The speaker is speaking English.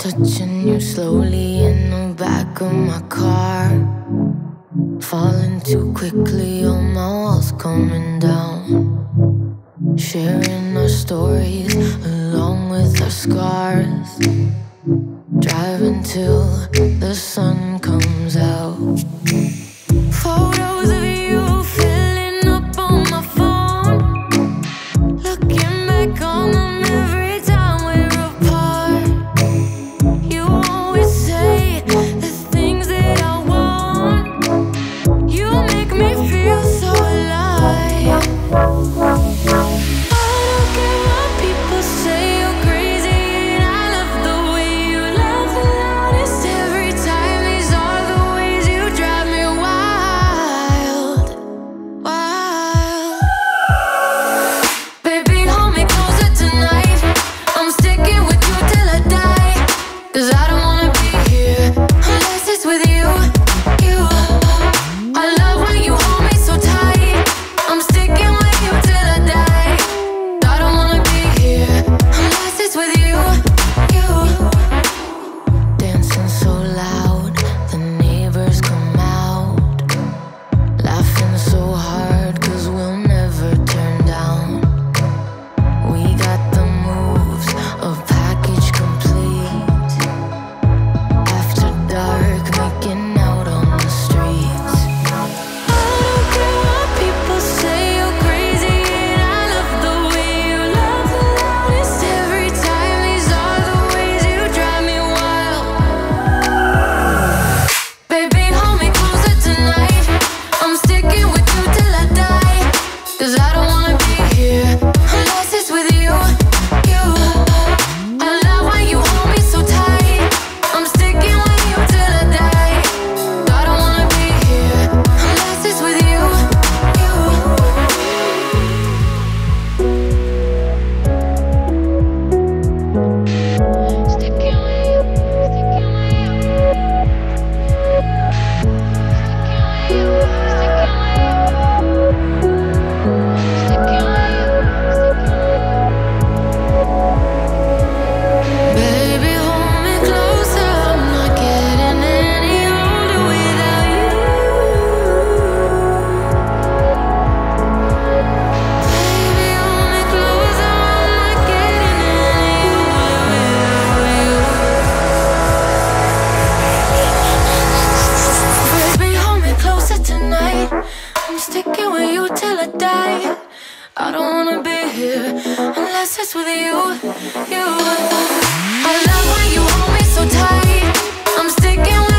Touching you slowly in the back of my car. Falling too quickly, all my walls coming down. Sharing our stories along with our scars. Driving till the sun comes out. I'm sticking with you till I die. I don't wanna be here unless it's with you, you. I love when you hold me so tight. I'm sticking.